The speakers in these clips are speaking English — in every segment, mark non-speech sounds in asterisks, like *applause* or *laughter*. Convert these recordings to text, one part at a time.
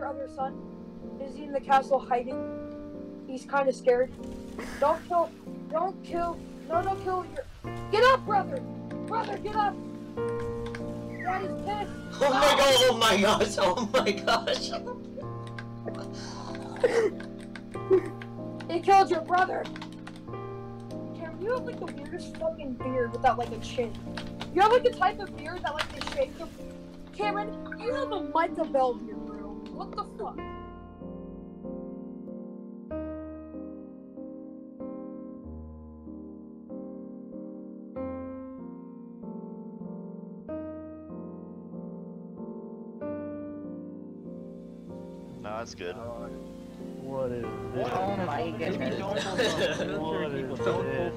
Dad, don't kill your other son. Is he in the castle hiding? He's kind of scared. Don't kill. Don't kill. No, don't kill your. Get up, brother. Brother, get up. Daddy's pissed. Oh my god, oh my gosh, oh my gosh. He killed your brother. Cameron, you have like the weirdest fucking beard without like a chin. You have like the type of beard that like the shape of. Cameron, you have a Micah Bell beard. What the fuck? No, that's good. What is this? Oh my goodness. *laughs* What is this?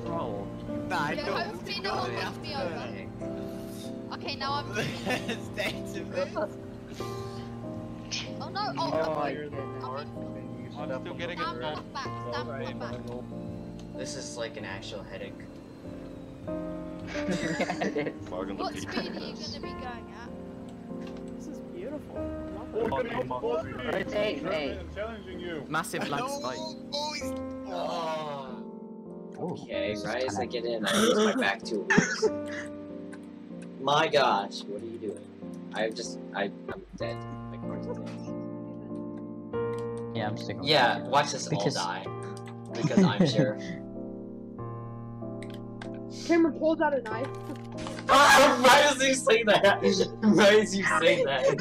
Nah, I don't. hopefully no one knocks me over. Okay, now I'm. *laughs* Stay to me. *laughs* Oh! Oh, my I'm goodness. I'm still getting it. knock back. Damn. This is like an actual headache. yeah, it is. Fucking What speed are you gonna be going at? This is beautiful. Rotate me. Challenging you. Massive black spike. Oh. Oh, Okay, right as I get in, I use my back two *laughs* weeks. My gosh, what are you doing? I'm just, I, I'm dead. My car's dead. Yeah, I'm sticking. Yeah, that. watch this Because- all die. *laughs* Because I'm sure. Cameron pulls out a knife. *laughs* Why does he say that? *laughs* Why does he say that?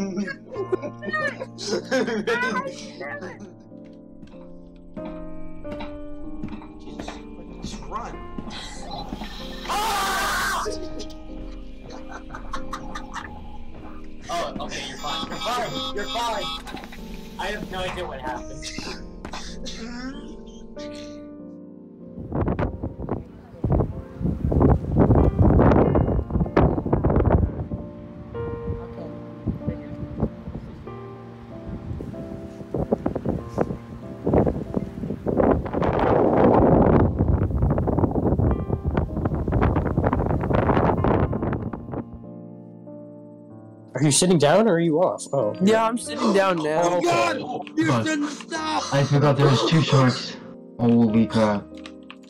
Jesus, just run. oh, okay, you're fine. You're fine. You're fine. I have no idea what happened. Are you sitting down or are you off? Oh. Yeah, I'm sitting down now. Oh, okay. I forgot there was two sharks. Holy crap. Uh,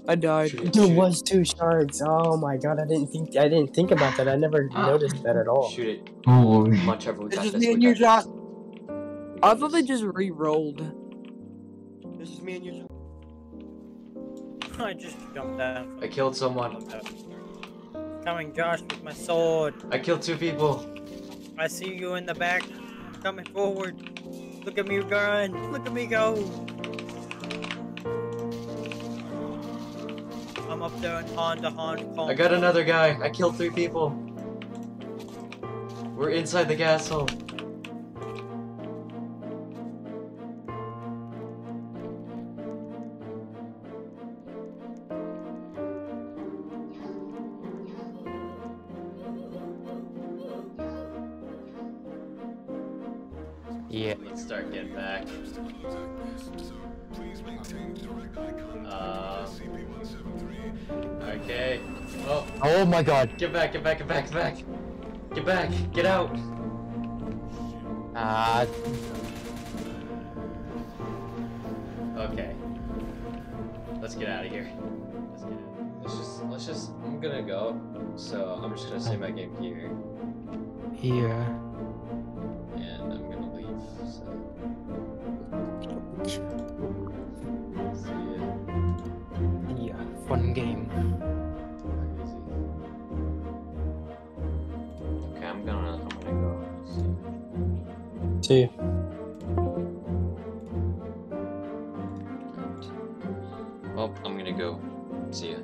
I died. There was two sharks. Oh my god, I didn't think I didn't think about that. I never ah. noticed that at all. Shoot it. Oh, Much ever we got just this. me and you, got Josh. I thought they just re-rolled. This is me and you. I just jumped down. I killed someone. Coming, Josh, with my sword. I killed two people. I see you in the back. Coming forward. Look at me run. Look at me go. I'm up there in Honda Hong Kong. I got another guy. I killed three people. We're inside the castle. Yeah. Let's start getting back. Uh, okay. Oh, Oh my god. get back, get back, get back, get back. Get back, get out. Uh, Okay. Let's get out of here. Let's get out. Let's just, let's just, I'm gonna go. So I'm just gonna save my game here. Here. And I'm Yeah. Fun game. Okay, I'm gonna, I'm gonna go. See. See. Well, I'm gonna go. See ya.